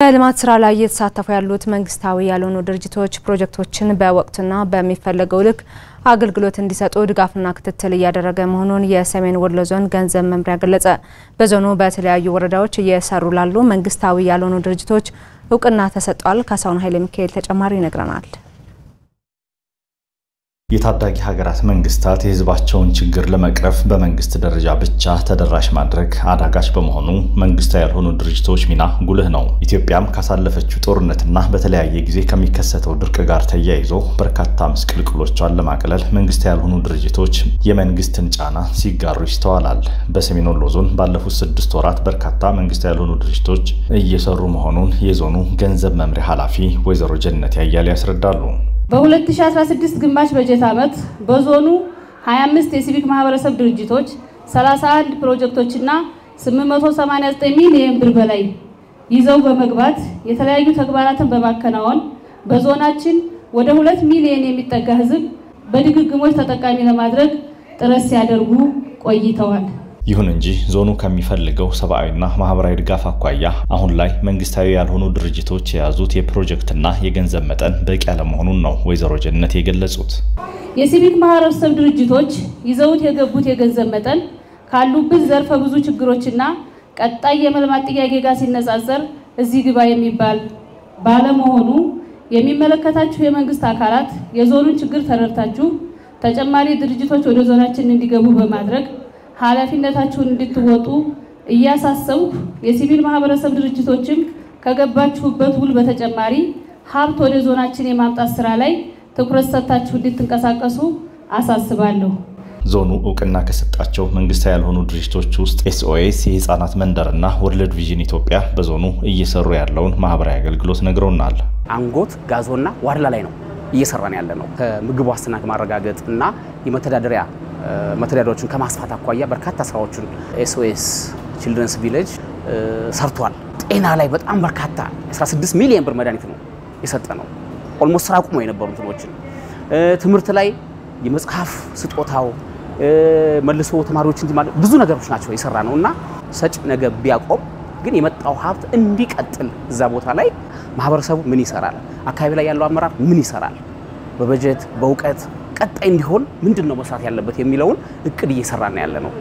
በልማት ስራ ላይ እየተሳተፉ ያሉት መንግስታዊ ያልሆኑ ድርጅቶች ፕሮጀክቶችን በወቅቱና በሚፈለገው ልክ አገልግሎት እንዲሰጡ ድጋፍና ክትትል እያደረገ መሆኑን የሰሜን ወሎ ዞን ገንዘብ መምሪያ ገለጸ። በዞኑ በተለያዩ ወረዳዎች እየሰሩ ላሉ መንግስታዊ ያልሆኑ ድርጅቶች እውቅና ተሰጥቷል። ካሳሁን ኃይለ ሚካኤል ተጨማሪ ይነግረናል። የታዳጊ ሀገራት መንግስታት የህዝባቸውን ችግር ለመቅረፍ በመንግስት ደረጃ ብቻ ተደራሽ ማድረግ አዳጋች በመሆኑ መንግስታዊ ያልሆኑ ድርጅቶች ሚና ጉልህ ነው። ኢትዮጵያም ካሳለፈችው ጦርነትና በተለያየ ጊዜ ከሚከሰተው ድርቅ ጋር ተያይዞ በርካታ ምስቅልቅሎቿን ለማቅለል መንግስታዊ ያልሆኑ ድርጅቶች የመንግስትን ጫና ሲጋሩ ይስተዋላል። በሰሜን ወሎ ዞን ባለፉት ስድስት ወራት በርካታ መንግስታዊ ያልሆኑ ድርጅቶች እየሰሩ መሆኑን የዞኑ ገንዘብ መምሪያ ኃላፊ ወይዘሮ ጀነት ያያሌ ያስረዳሉ። በ2016 ግማሽ በጀት ዓመት በዞኑ 25 የሲቪክ ማህበረሰብ ድርጅቶች 31 ፕሮጀክቶችና 889 ሚሊዮን ብር በላይ ይዘው በመግባት የተለያዩ ተግባራትን በማከናወን በዞናችን ወደ ሁለት ሚሊዮን የሚጠጋ ህዝብ በድግግሞች ተጠቃሚ ለማድረግ ጥረት ሲያደርጉ ቆይተዋል። ይሁን እንጂ ዞኑ ከሚፈልገው ሰብአዊና ማህበራዊ ድጋፍ አኳያ አሁን ላይ መንግስታዊ ያልሆኑ ድርጅቶች የያዙት የፕሮጀክትና የገንዘብ መጠን በቂ ያለመሆኑን ነው ወይዘሮ ጀነት የገለጹት። የሲቪክ ማህበረሰብ ድርጅቶች ይዘውት የገቡት የገንዘብ መጠን ካሉብን ዘርፈ ብዙ ችግሮችና ቀጣይ የመልማት ጥያቄ ጋር ሲነጻጸር እዚህ ግባ የሚባል ባለመሆኑ የሚመለከታችሁ የመንግስት አካላት የዞኑን ችግር ተረድታችሁ ተጨማሪ ድርጅቶች ወደ ዞናችን እንዲገቡ በማድረግ ኃላፊነታችሁን እንድትወጡ እያሳሰብኩ የሲቪል ማህበረሰብ ድርጅቶችም ከገባችሁበት ውል በተጨማሪ ሀብት ወደ ዞናችን የማምጣት ስራ ላይ ትኩረት ሰጥታችሁ እንድትንቀሳቀሱ አሳስባለሁ። ዞኑ እውቅና ከሰጣቸው መንግስታዊ ያልሆኑ ድርጅቶች ውስጥ ኤስኦኤስ የህፃናት መንደርና ወርልድ ቪዥን ኢትዮጵያ በዞኑ እየሰሩ ያለውን ማህበራዊ አገልግሎት ነግረውናል። አንጎት ጋዞና ዋድላ ላይ ነው እየሰራን ያለ ነው። ከምግብ ዋስትና ከማረጋገጥ እና የመተዳደሪያ መተዳደሪያዎችን ከማስፋት አኳያ በርካታ ስራዎችን ኤስኦኤስ ችልድረንስ ቪሌጅ ሰርቷል። ጤና ላይ በጣም በርካታ 16 ሚሊዮን ብር መድኃኒት ነው የሰጠ ነው። almost ስራ አቁሞ የነበሩ እንትኖችን ትምህርት ላይ የመጽሐፍ ስጦታው መልሶ ተማሪዎች ብዙ ነገሮች ናቸው የሰራ ነው እና ሰጪ ነገር ቢያቆም ግን የመጣው ሀብት እንዲቀጥል እዛ ቦታ ላይ ማህበረሰቡ ምን ይሰራል፣ አካባቢ ላይ ያለው አመራር ምን ይሰራል፣ በበጀት በእውቀት ቀጣይ እንዲሆን ምንድን ነው መስራት ያለበት የሚለውን እቅድ እየሰራን ያለ ነው።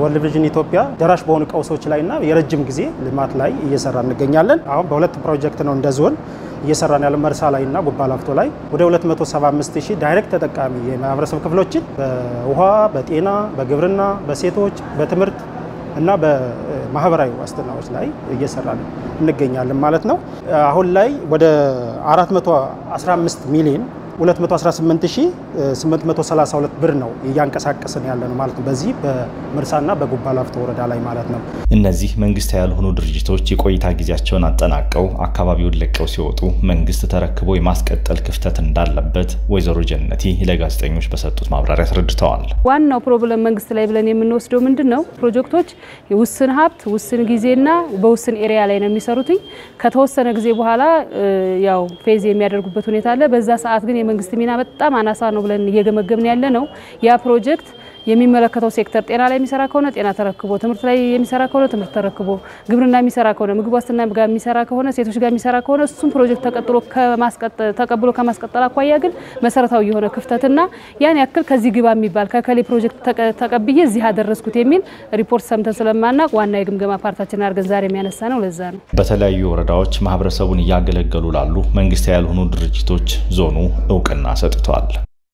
ወርልድ ቪዥን ኢትዮጵያ ደራሽ በሆኑ ቀውሶች ላይና የረጅም ጊዜ ልማት ላይ እየሰራ እንገኛለን። አሁን በሁለት ፕሮጀክት ነው እንደ ዞን እየሰራን ያለ መርሳ ላይ እና ጉባ ላፍቶ ላይ ወደ 275 ሺህ direct ተጠቃሚ የማህበረሰብ ክፍሎችን በውሃ፣ በጤና፣ በግብርና፣ በሴቶች፣ በትምህርት እና በማህበራዊ ዋስትናዎች ላይ እየሰራን እንገኛለን ማለት ነው። አሁን ላይ ወደ 415 ሚሊዮን 218832 ብር ነው እያንቀሳቀስን ያለ ነው ማለት ነው። በዚህ በመርሳና በጉባ ላፍቶ ወረዳ ላይ ማለት ነው። እነዚህ መንግስታዊ ያልሆኑ ድርጅቶች የቆይታ ጊዜያቸውን አጠናቀው አካባቢውን ለቀው ሲወጡ መንግስት ተረክቦ የማስቀጠል ክፍተት እንዳለበት ወይዘሮ ጀነቲ ለጋዜጠኞች በሰጡት ማብራሪያ አስረድተዋል። ዋናው problem መንግስት ላይ ብለን የምንወስደው ምንድን ነው? ፕሮጀክቶች የውስን ሀብት ውስን ጊዜና በውስን area ላይ ነው የሚሰሩት። ከተወሰነ ጊዜ በኋላ ያው phase out የሚያደርጉበት ሁኔታ አለ። በዛ ሰዓት ግን የመንግስት ሚና በጣም አናሳ ነው ብለን እየገመገምን ያለ ነው። ያ ፕሮጀክት የሚመለከተው ሴክተር ጤና ላይ የሚሰራ ከሆነ ጤና ተረክቦ፣ ትምህርት ላይ የሚሰራ ከሆነ ትምህርት ተረክቦ፣ ግብርና የሚሰራ ከሆነ ምግብ ዋስትና ጋር የሚሰራ ከሆነ ሴቶች ጋር የሚሰራ ከሆነ እሱም ፕሮጀክት ተቀጥሎ ተቀብሎ ከማስቀጠል አኳያ ግን መሰረታዊ የሆነ ክፍተትና ያን ያክል ከዚህ ግባ የሚባል እከሌ ፕሮጀክት ተቀብዬ እዚህ አደረስኩት የሚል ሪፖርት ሰምተን ስለማናቅ ዋና የግምገማ ፓርታችን አድርገን ዛሬ የሚያነሳ ነው። ለዛ ነው በተለያዩ ወረዳዎች ማህበረሰቡን እያገለገሉ ላሉ መንግስታዊ ያልሆኑ ድርጅቶች ዞኑ እውቅና ሰጥቷል።